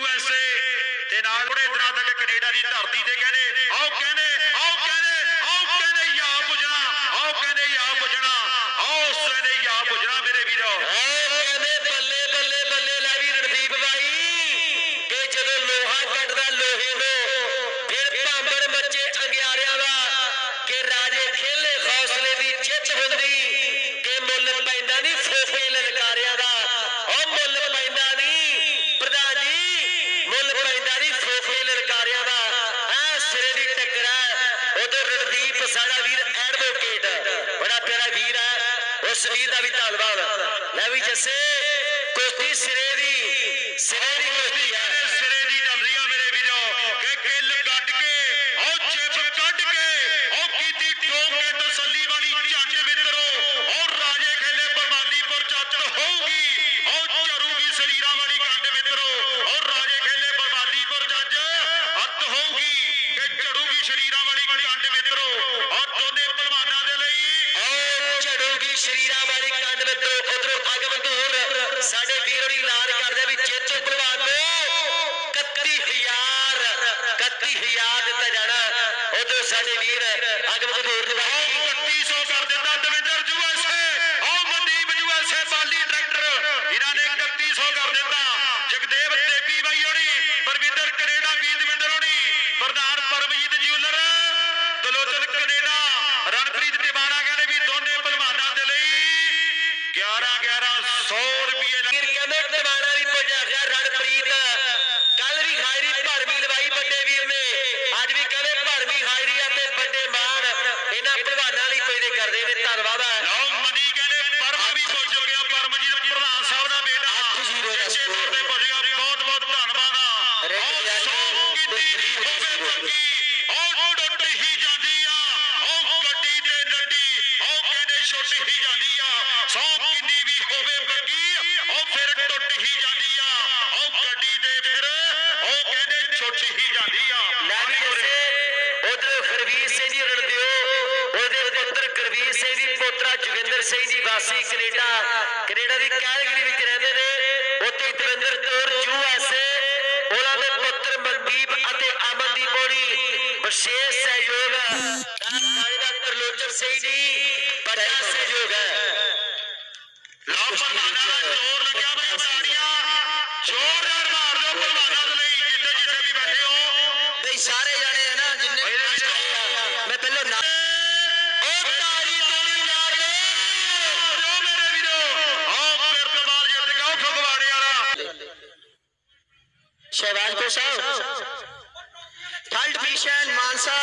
USA ਤੇ ਨਾਲ ਥੋੜੇ ਦਿਨਾਂ ਤੱਕ ਕੈਨੇਡਾ ਦੀ ਧਰਤੀ ਤੇ ਕਹਿੰਦੇ प्यारा वीर है उस वीर का भी धनबाद मैं भी जसे कुश्ती सिरे की सिरे की कुश्ती है और चिप कट वाली झट मित्रों और राजे खेले बरमालीपुर चट होगी और चरूगी शरीरा वाली वाली कंड ਆਓ ਝੜੂਗੀ ਸ਼ਰੀਰਾਂ ਵਾਲੀ ਕੰਡ ਵਿੱਚ ਉਧਰੋਂ ਅਗ ਬੰਦੂਰ ਸਾਡੇ ਵੀਰੋ ਦੀ ਐਲਾਨ ਕਰਦੇ ਵੀ ਚੇਤੋ ਪਹਿਲਵਾਨ ਨੂੰ 31000 31000 ਦਿੱਤਾ ਜਾਣਾ ਉਧਰ ਸਾਡੇ ਵੀਰ ਅਗ ਬੰਦੂਰ ਦੇ 11 1100 ਰੁਪਏ ਵੀਰ ਕਹਿੰਦੇ ਟਿਵਾਣਾ ਵੀ ਪੁੱਜਿਆ ਗਿਆ ਰਣਪ੍ਰੀਤ ਕੱਲ ਵੀ ਹਾਇਰੀ ਭਰਮੀ ਲਵਾਈ ਵੱਡੇ ਵੀਰ ਨੇ ਅੱਜ ਵੀ ਕਹਿੰਦੇ ਭਰਮੀ ਹਾਇਰੀ ਅਤੇ ਵੱਡੇ ਮਾਨ ਇਹਨਾਂ ਪਹਿਲਵਾਨਾਂ ਲਈ ਪੈਦੇ ਕਰਦੇ ਨੇ ਧੰਨਵਾਦ ਹੈ ਲਓ ਮਨੀ ਕਹਿੰਦੇ ਪਰਮ ਵੀ ਪੁੱਜ ਗਿਆ ਪਰਮਜੀਤ ਪ੍ਰਧਾਨ ਸਾਹਿਬ ਦਾ ਬੇਟਾ ਅੱਠ ਜ਼ੀਰੋ ਦਾ ਇਸੇ ਤੌਰ ਤੇ ਪੁੱਜ ਗਿਆ ਬਹੁਤ ਬਹੁਤ ਧੰਨਵਾਦ ਆ ਅਰੇ ਆਓ ਯਾਰ, ਸੌ ਕੀਤੀ ਦੀ ਹੋਵੇ ਪੱਕੀ ਆਓ ਟੁੱਟ ਹੀ ਜਾਂਦੀ ਆ ਆਓ ਗੱਡੀ ਤੇ ਲੱਡੀ ਆਓ ਕਹਿੰਦੇ ਛੁੱਟ ਹੀ ਜਾਂਦੀ ਆ ਟੁੱਟ ਹੀ ਜਾਂਦੀ ਆ ਆਓ ਗੱਡੀ ਤੇ ਫਿਰ ਆਓ ਕਹਿੰਦੇ ਛੁੱਟ ਹੀ ਜਾਂਦੀ ਆ ਲੈ ਵੀ ਜੱਸੇ ਉਧਰ ਖਰਵੀਰ ਸਿੰਘ ਜੀ ਰਣਦਿਓ ਉਹਦੇ ਪੁੱਤਰ ਗੁਰਵੀਰ ਸਿੰਘ ਜੀ ਪੋਤਰਾ ਜੋਗਿੰਦਰ ਸਿੰਘ ਜੀ ਵਾਸੀ ਕੈਨੇਡਾ ਕੈਨੇਡਾ ਦੀ ਕੈਲਗਰੀ ਵਿੱਚ ਰਹਿੰਦੇ ਨੇ ਉੱਥੇ Davinder Kaur U S A ਉਹਨਾਂ ਦੇ ਪੁੱਤਰ ਮਨਦੀਪ ਅਤੇ ਅਮਨਦੀਪ ਹੋਣੀ ਵਿਸ਼ੇਸ਼ ਸਹਿਯੋਗ ਰਾਜਾ ਤਰਲੋਚਨ ਸਿੰਘ ਜੀ ਬੜਾ ਸਹਿਯੋਗ ਹੈ ਲਓ ਪ੍ਰਧਾਨਾਂ ਦਾ ਜ਼ੋਰ ਲੱਗਿਆ ਬਈ ਬਣਾਣੀਆਂ ਜ਼ੋਰਦਾਰ ਮਾਰ ਦਿਓ ਭਲਵਾਨਾਂ ਦੇ ਲਈ ਜਿੱਥੇ ਜਿੱਥੇ ਵੀ ਬੈਠੇ ਹੋ ਬਈ ਸਾਰੇ ਜਾਣੇ ਹੈ ਨਾ ਜਿੰਨੇ ਮੈਂ ਪਹਿਲਾਂ ਨਾ ਉਹ ਤਾੜੀ ਤੂੜੀ ਮਾਰ ਦੇ ਜੋ ਮੇਰੇ ਵੀਰੋ ਆਓ ਫਿਰ ਤਬਾਲ ਜਿੱਤ ਗਿਆ ਫਗਵਾੜੇ ਵਾਲਾ ਸ਼ਹਿਬਾਜ਼ਪੁਰ ਸਾਹਿਬ ਠੰਡ ਪੀਸ਼ਨ ਮਾਨਸਾ